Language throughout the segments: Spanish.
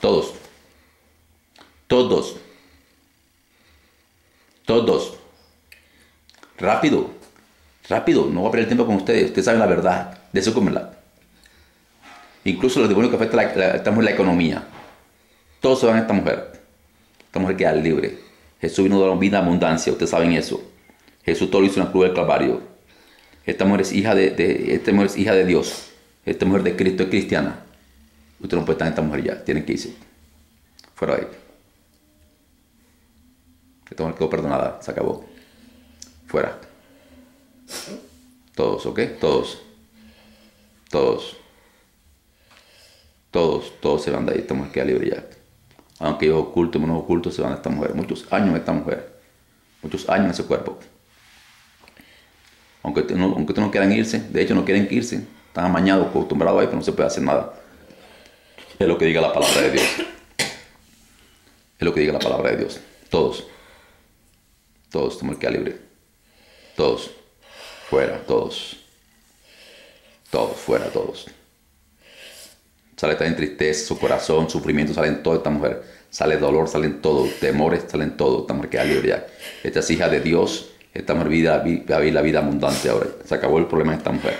Todos. Todos. Todos. Rápido. Rápido. No voy a perder tiempo con ustedes. Ustedes saben la verdad. De eso la. Incluso los demonios que afectan la, la, estamos en la economía. Todos se van a esta mujer. Esta mujer queda libre. Jesús vino a dar vida abundancia. Ustedes saben eso. Jesús todo lo hizo en la cruz del Calvario. Esta mujer es hija de, esta mujer es hija de Dios. Esta mujer de Cristo es cristiana. Usted no puede estar en esta mujer ya. Tienen que irse. Fuera de ahí. Esta mujer quedó perdonada. Se acabó. Fuera. Todos, ¿ok? Todos. Todos. Todos, todos se van de ahí. Esta mujer queda libre ya. Aunque ellos ocultos, menos ocultos, se van de esta mujer. Muchos años en esta mujer. Muchos años en ese cuerpo. Aunque, aunque no quieran irse. De hecho, no quieren irse. Están amañados, acostumbrados ahí, pero no se puede hacer nada. Es lo que diga la palabra de Dios. Es lo que diga la palabra de Dios. Todos. Todos, esta mujer queda libre. Todos. Fuera, todos. Todos, fuera, todos. Sale también tristeza, su corazón, sufrimiento, salen toda esta mujer. Sale dolor, salen todo, temores, salen todo. Esta mujer queda libre ya. Esta es hija de Dios. Esta mujer vida, vivir la vida abundante ahora. Se acabó el problema de esta mujer.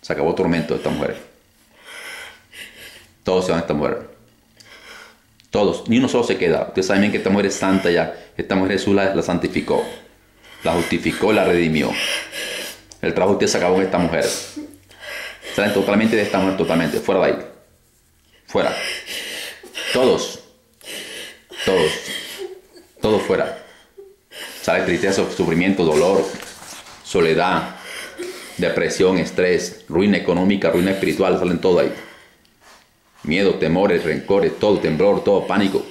Se acabó el tormento de esta mujer. Todos se van a esta mujer. Todos. Ni uno solo se queda. Ustedes saben bien que esta mujer es santa ya. Esta mujer Jesús la, la santificó la justificó, la redimió. El trabajo de usted se acabó en esta mujer. Salen totalmente de esta mujer, totalmente. Fuera de ahí. Fuera. Todos. Todos. Todos fuera. Sale tristeza, sufrimiento, dolor, soledad, depresión, estrés, ruina económica, ruina espiritual, salen todo ahí. Miedo, temores, rencores, todo, temblor, todo, pánico.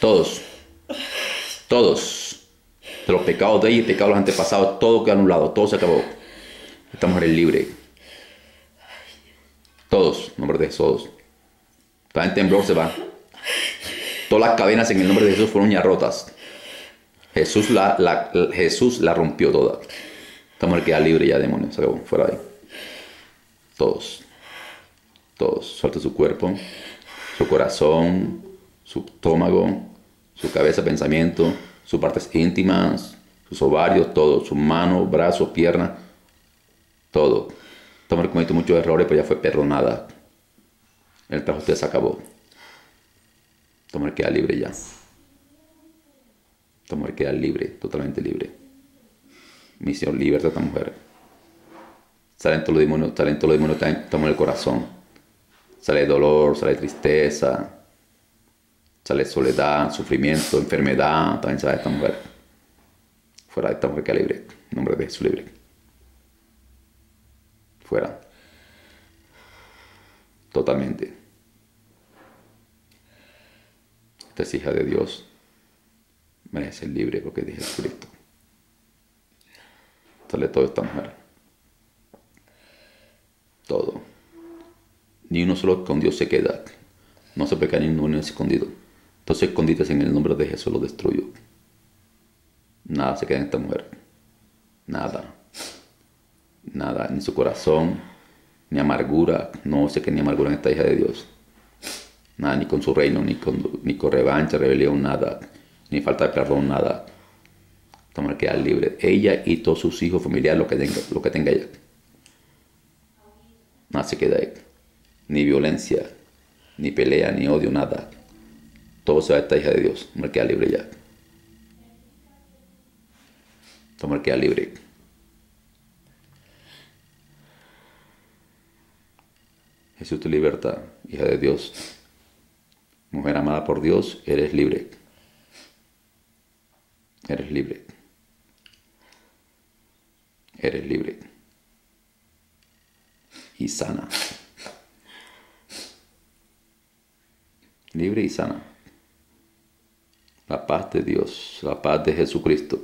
Todos. Todos los pecados de ella y pecados de los antepasados, todo quedó anulado, todo se acabó. Esta mujer es libre. Todos, nombre de Jesús. Está en temblor se va. Todas las cadenas en el nombre de Jesús fueron ya rotas. Jesús la, la, Jesús la rompió toda. Esta mujer queda libre ya, demonios. Se acabó, fuera de ahí. Todos. Todos. Suelta su cuerpo, su corazón, su estómago, su cabeza, pensamiento sus partes íntimas, sus ovarios, todo, sus manos, brazos, piernas, todo. Mujer cometió muchos errores, pero ya fue perdonada. El trabajo usted se acabó. Mujer queda libre ya. Mujer queda libre, totalmente libre. Misión, libertad esta mujer. Salen todos los demonios, salen todos los demonios, estamos en el corazón. Sale dolor, sale tristeza, Sale soledad, sufrimiento, enfermedad, también sale esta mujer. Fuera de esta mujer que libre. En nombre de Jesús libre. Fuera. Totalmente. Esta es hija de Dios. Merece ser libre porque es Jesucristo. Sale todo esta mujer. Todo. Ni uno solo con Dios se queda. No se peca ni uno escondido. Entonces escondites en el nombre de Jesús lo destruyo. Nada se queda en esta mujer. Nada. Nada. Ni su corazón, ni amargura. No se queda ni amargura en esta hija de Dios. Nada, ni con su reino, ni con, ni con revancha, rebelión, nada. Ni falta de perdón, nada. Esta mujer queda libre. Ella y todos sus hijos, familiares, lo que tenga, lo que tenga ella. Nada se queda ahí. Ni violencia, ni pelea, ni odio, nada todo se va a esta hija de Dios. Me queda libre ya. Tomar queda libre. Jesús te liberta, hija de Dios. Mujer amada por Dios, eres libre. Eres libre. Eres libre. Y sana. Libre y sana la paz de Dios, la paz de Jesucristo.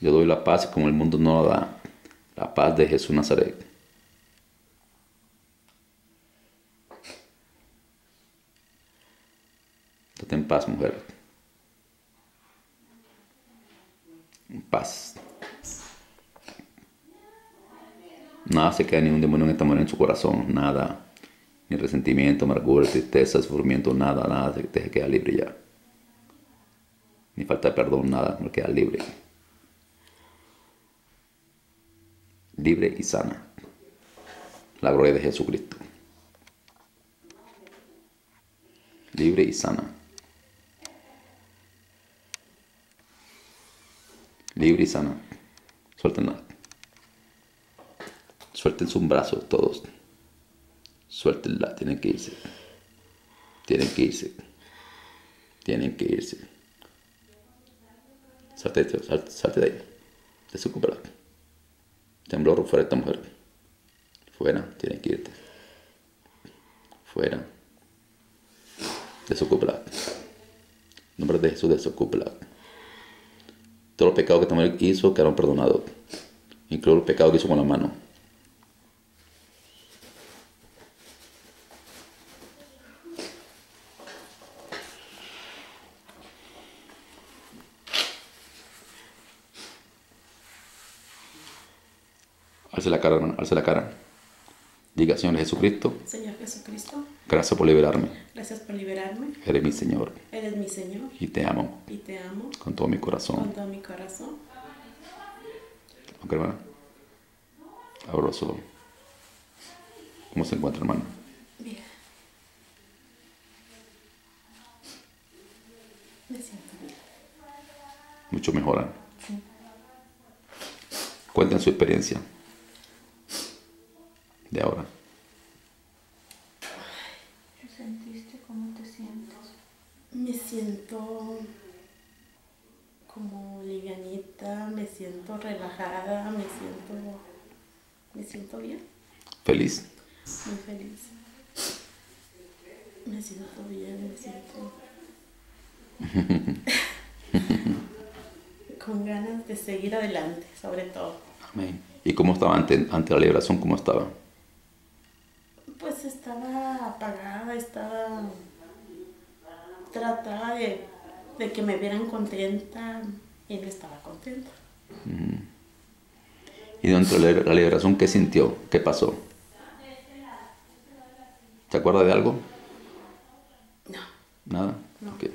Yo doy la paz como el mundo no la da, la paz de Jesús Nazaret. Estate en paz, mujer. En paz. Nada se queda ni un demonio en esta mujer en su corazón, nada. Ni resentimiento, amargura, tristeza, sufrimiento, nada, nada, te queda libre ya. Ni falta de perdón, nada, no queda libre. Libre y sana. La gloria de Jesucristo. Libre y sana. Libre y sana. Suéltenla. Suelten sus brazos todos. Suéltenla, tienen que irse. Tienen que irse. Tienen que irse. Salte, salte, salte de ahí. Desocúpala. Temblor fuera esta mujer. Fuera, tienen que irte. Fuera. Desocúpala. Nombre de Jesús, desocúpala. Todos los pecados que esta mujer hizo quedaron perdonados. Incluso el pecado que hizo con la mano. Alce la cara, hermano, alce la cara. Diga, Señor Jesucristo, Señor Jesucristo, gracias por liberarme. gracias por liberarme. Eres mi Señor Eres mi Señor y te amo y te amo con todo mi con corazón. todo mi corazón. ¿Ok, hermano? Ahora solo. ¿Cómo se encuentra, hermano? Bien. Me siento bien. Mucho mejor. ¿eh? Sí. Cuenten su experiencia de ahora. ¿Qué sentiste? ¿Cómo te sientes? Me siento como livianita, me siento relajada, me siento, me siento bien, Feliz. muy feliz. Me siento bien, me siento con ganas de seguir adelante, sobre todo. Amén. ¿Y cómo estaba ante, ante la liberación? ¿Cómo estaba? Estaba apagada, estaba trataba de, de que me vieran contenta y no estaba contenta. ¿Y dentro de la liberación qué sintió? ¿Qué pasó? ¿Se acuerda de algo? No, ¿Nada? No. Ok.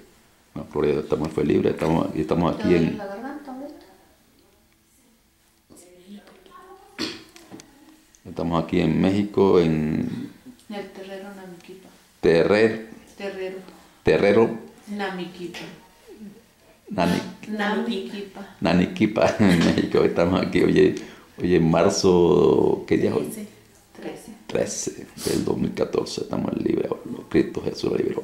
Bueno, gloria a Dios, esta mujer fue libre, estamos, y estamos ¿Te aquí en... la garganta ahorita? Estamos aquí en México, en. Terrer, Terrero Terrero Namiquipa. Nani, Namiquipa. Naniquipa, en México. Estamos aquí, oye, oye, en marzo, ¿qué día es hoy? sí. 13. 13 del 2014. Estamos libres. Cristo Jesús liberó.